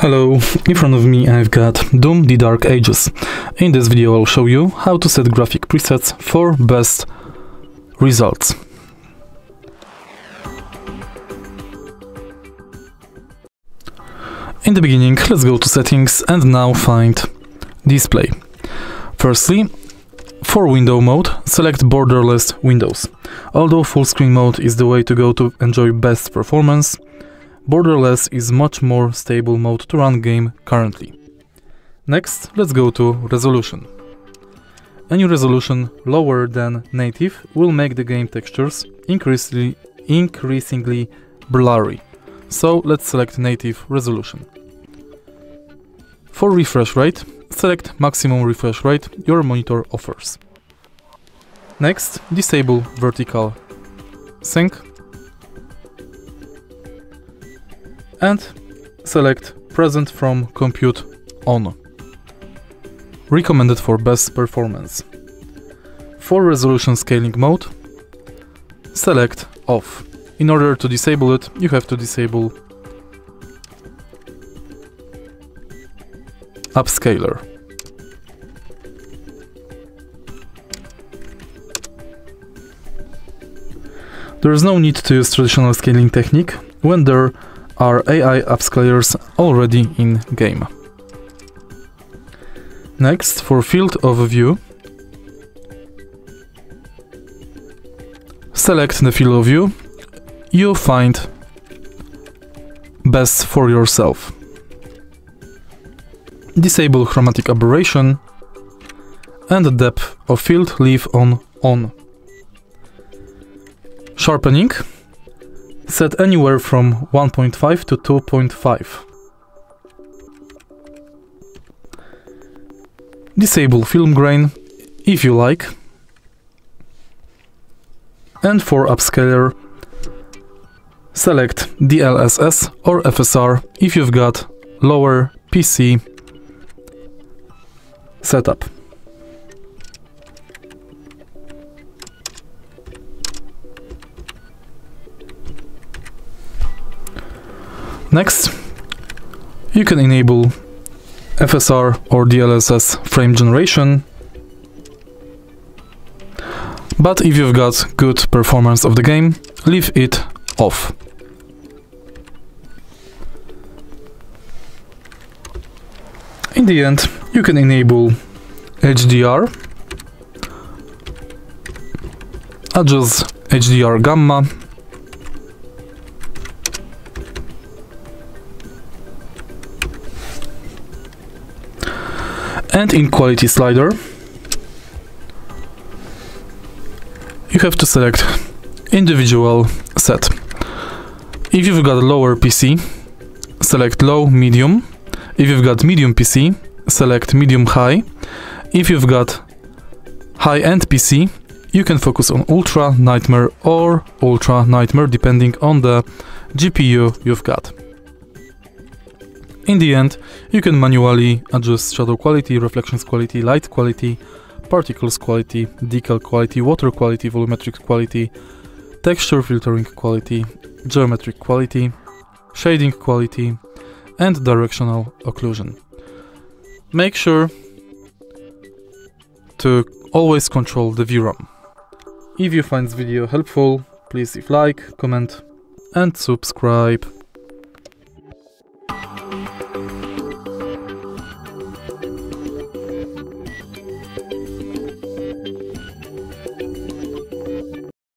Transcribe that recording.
Hello, in front of me I've got Doom The Dark Ages. In this video I'll show you how to set graphic presets for best results. In the beginning, let's go to settings and now find display. Firstly, for window mode, select borderless windows. Although full screen mode is the way to go to enjoy best performance, Borderless is much more stable mode to run game currently. Next, let's go to resolution. Any resolution lower than native will make the game textures increasingly, increasingly blurry. So let's select native resolution. For refresh rate, select maximum refresh rate your monitor offers. Next, disable vertical sync and select present from compute on. Recommended for best performance. For resolution scaling mode, select off. In order to disable it, you have to disable upscaler. There is no need to use traditional scaling technique when there are AI upscalers already in game. Next, for field of view, select the field of view you find best for yourself. Disable chromatic aberration and depth of field leave on on. Sharpening set anywhere from 1.5 to 2.5. Disable film grain if you like. And for upscaler, select DLSS or FSR if you've got lower PC setup. Next, you can enable FSR or DLSS frame generation. But if you've got good performance of the game, leave it off. In the end, you can enable HDR, adjust HDR gamma, and in quality slider you have to select individual set. If you've got a lower PC, select low, medium. If you've got medium PC, select medium high. If you've got high-end PC, you can focus on Ultra Nightmare or Ultra Nightmare depending on the GPU you've got. In the end, you can manually adjust shadow quality, reflections quality, light quality, particles quality, decal quality, water quality, volumetric quality, texture filtering quality, geometric quality, shading quality, and directional occlusion. Make sure to always control the VRAM. If you find this video helpful, please leave like, comment and subscribe.